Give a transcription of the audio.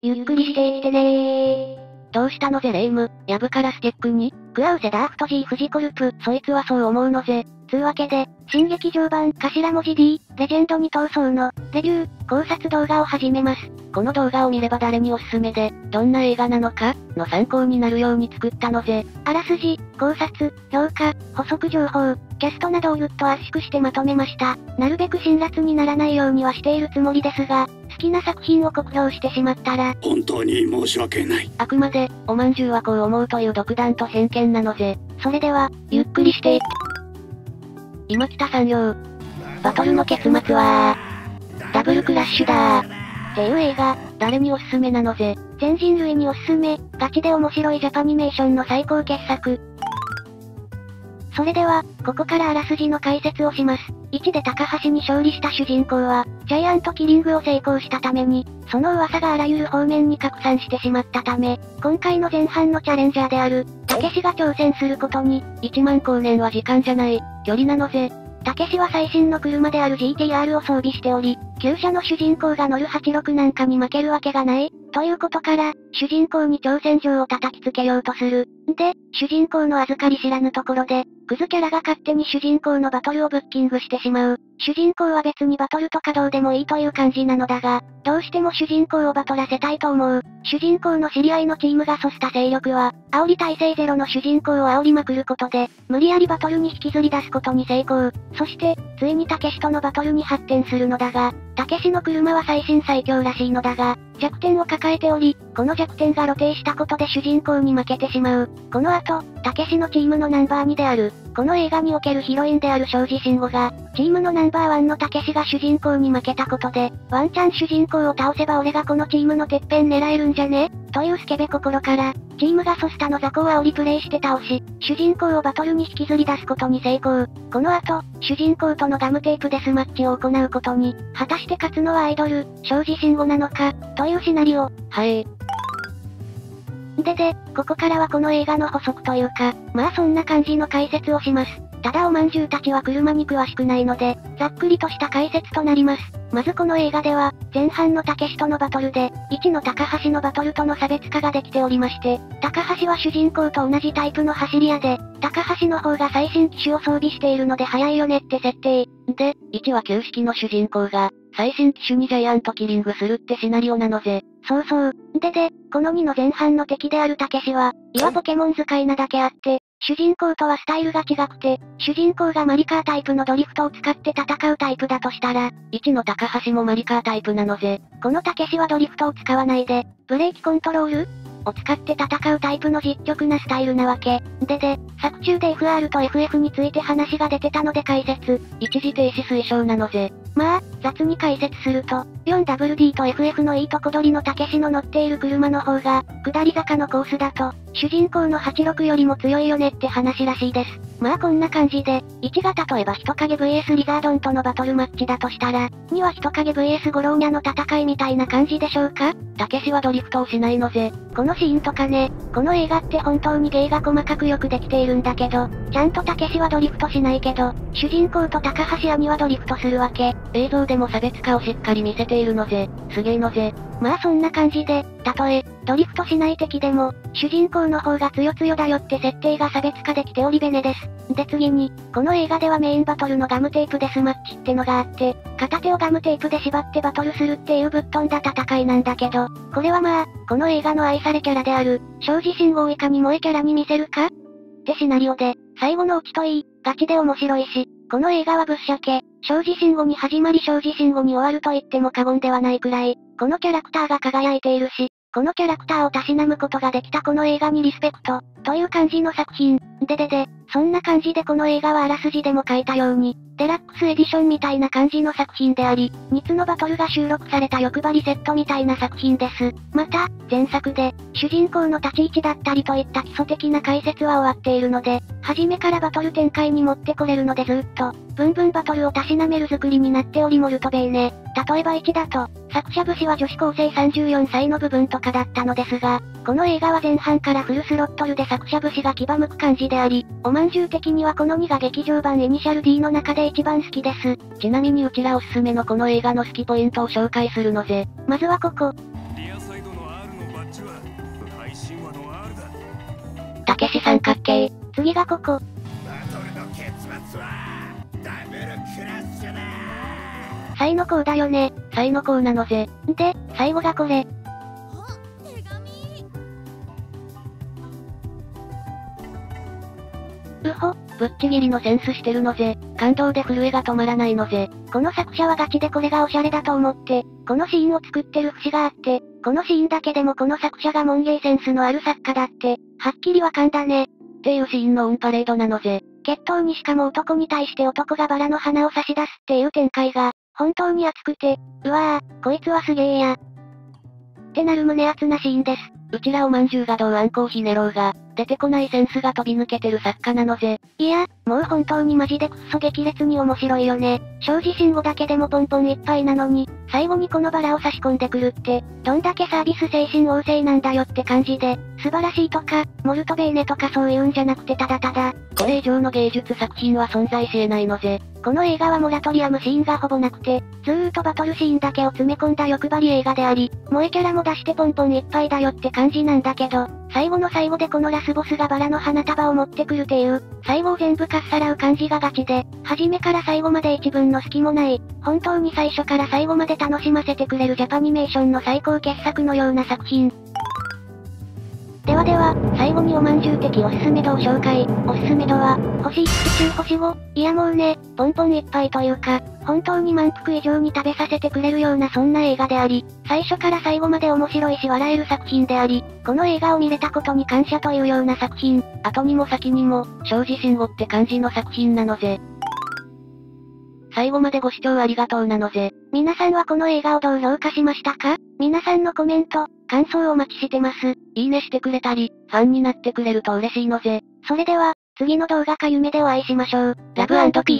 ゆっくりしていってねー。どうしたのぜレイム、ヤブからステックにクアウセダーフト G フジコルプ、そいつはそう思うのぜ。つうわけで、新劇場版頭文字 D、レジェンドに逃走の、レビュー、考察動画を始めます。この動画を見れば誰におすすめで、どんな映画なのか、の参考になるように作ったのぜ。あらすじ、考察、評価、補足情報、キャストなどをぎゅっと圧縮してまとめました。なるべく辛辣にならないようにはしているつもりですが、好きな作品を酷評してしまったら、本当に申し訳ない。あくまで、おまんじゅうはこう思うという独断と偏見なのぜ。それでは、ゆっくりして。今北産業。バトルの結末は、ダブルクラッシュだー。っていう映画、誰におすすめなのぜ。全人類におすすめ、ガチで面白いジャパニメーションの最高傑作。それでは、ここからあらすじの解説をします。1で高橋に勝利した主人公は、ジャイアントキリングを成功したために、その噂があらゆる方面に拡散してしまったため、今回の前半のチャレンジャーである、たけしが挑戦することに、1万光年は時間じゃない、距離なのぜ。たけしは最新の車である GTR を装備しており、旧車の主人公が乗る86なんかに負けるわけがない、ということから、主人公に挑戦状を叩きつけようとする。んで、主人公の預かり知らぬところで、クズキャラが勝手に主人公のバトルをブッキングしてしまう。主人公は別にバトルとかどうでもいいという感じなのだが、どうしても主人公をバトらせたいと思う。主人公の知り合いのチームが阻した勢力は、煽り耐性ゼロの主人公を煽りまくることで、無理やりバトルに引きずり出すことに成功。そして、ついにたけしとのバトルに発展するのだが、たけしの車は最新最強らしいのだが、弱点を抱えており、この弱点が露呈したことで主人公に負けてしまう。この後、たけしのチームのナンバー2である、この映画におけるヒロインである庄司慎吾が、チームのナンバーワンのたけしが主人公に負けたことで、ワンチャン主人公を倒せば俺がこのチームのてっぺん狙えるんじゃね？というスケベ心から、チームがソスタの雑魚を煽りプレイして倒し、主人公をバトルに引きずり出すことに成功。この後、主人公とのガムテープデスマッチを行うことに、果たして勝つのはアイドル、庄司慎吾なのか、というシナリオ。はい。でで、ここからはこの映画の補足というか、まあそんな感じの解説をします。ただおまんじゅうたちは車に詳しくないので、ざっくりとした解説となります。まずこの映画では、前半のたけしとのバトルで、1の高橋のバトルとの差別化ができておりまして、高橋は主人公と同じタイプの走り屋で、高橋の方が最新機種を装備しているので早いよねって設定。で、1は旧式の主人公が、最新機種にジャイアントキリングするってシナリオなのぜ。そうそう。でで、この2の前半の敵であるたけしは、岩ポケモン使いなだけあって、主人公とはスタイルが違くて、主人公がマリカータイプのドリフトを使って戦うタイプだとしたら、1の高橋もマリカータイプなのぜ。この竹しはドリフトを使わないで、ブレーキコントロール？を使って戦うタイプの実直なスタイルなわけ。でで、作中で FR と FF について話が出てたので解説。一時停止推奨なのぜ。まあ、雑に解説すると、4WD と FF のいいとこ取りのたけしの乗っている車の方が、下り坂のコースだと、主人公の86よりも強いよねって話らしいです。まあこんな感じで、1が例えば人影 VS リザードンとのバトルマッチだとしたら、2は人影 VS ゴローニャの戦いみたいな感じでしょうか？たけしはドリフトをしないのぜ。このシーンとかね、この映画って本当に芸が細かくよくできているんだけど、ちゃんとたけしはドリフトしないけど、主人公と高橋兄はドリフトするわけ。映像でも差別化をしっかり見せているのぜ。すげえのぜ。まあそんな感じで、たとえ、ドリフトしない敵でも、主人公の方が強強だよって設定が差別化できておりベネです。で次に、この映画ではメインバトルのガムテープデスマッチってのがあって、片手をガムテープで縛ってバトルするっていうぶっ飛んだ戦いなんだけど、これはまあ、この映画の愛されキャラである、庄司信号をいかに萌えキャラに見せるか？ってシナリオで、最後のオチといい、ガチで面白いし、この映画はぶっしゃけ、正直信号に始まり正直信号に終わると言っても過言ではないくらい、このキャラクターが輝いているし、このキャラクターをたしなむことができたこの映画にリスペクト、という感じの作品。ででで、そんな感じでこの映画はあらすじでも書いたように、デラックスエディションみたいな感じの作品であり、2つのバトルが収録された欲張りセットみたいな作品です。また、前作で、主人公の立ち位置だったりといった基礎的な解説は終わっているので、初めからバトル展開に持ってこれるのでずっと、ブンブンバトルをたしなめる作りになっておりモルトベーネ。例えば1だと、作者節は女子高生34歳の部分とかだったのですが、この映画は前半からフルスロットルで作者節が牙向く感じであり、おまんじゅう的にはこの2が劇場版イニシャル D の中で一番好きです。ちなみにうちらおすすめのこの映画の好きポイントを紹介するのぜ。まずはここ。たけし三角形。次がここ。サイの甲だよね。サイの甲なのぜ。で、最後がこれ。ぶっちぎりのセンスしてるのぜ。感動で震えが止まらないのぜ。この作者はガチでこれがオシャレだと思って、このシーンを作ってる節があって、このシーンだけでもこの作者がモンゲーセンスのある作家だって、はっきりわかんだね。っていうシーンのオンパレードなのぜ。決闘にしかも男に対して男がバラの花を差し出すっていう展開が、本当に熱くて、うわぁ、こいつはすげえや。ってなる胸熱なシーンです。うちらおまんじゅうがどうあんこをひねろうが、出てこないセンスが飛び抜けてる作家なのぜ。いや、もう本当にマジでくっそ激烈に面白いよね。正直信号だけでもポンポンいっぱいなのに、最後にこのバラを差し込んでくるって、どんだけサービス精神旺盛なんだよって感じで、素晴らしいとか、モルトベーネとかそういうんじゃなくてただただ、これ以上の芸術作品は存在し得ないのぜ。この映画はモラトリアムシーンがほぼなくて、ずーっとバトルシーンだけを詰め込んだ欲張り映画であり、萌えキャラも出してポンポンいっぱいだよって感じなんだけど、最後の最後でこのラスボスがバラの花束を持ってくるっていう、最後を全部かっさらう感じがガチで、初めから最後まで一文の隙もない、本当に最初から最後まで楽しませてくれるジャパニメーションの最高傑作のような作品。ではでは、最後におまんじゅう的おすすめ度を紹介。おすすめ度は、星1中星5。いやもうね、ポンポンいっぱいというか、本当に満腹以上に食べさせてくれるようなそんな映画であり、最初から最後まで面白いし笑える作品であり、この映画を見れたことに感謝というような作品、後にも先にも、正直信号って感じの作品なのぜ。最後までご視聴ありがとうなのぜ。皆さんはこの映画をどう評価しましたか？皆さんのコメント、感想をお待ちしてます。いいねしてくれたり、ファンになってくれると嬉しいのぜ。それでは、次の動画か夢でお会いしましょう。ラブピー